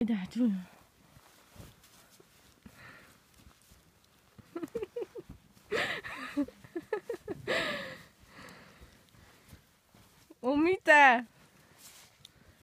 Cuidado. Ô,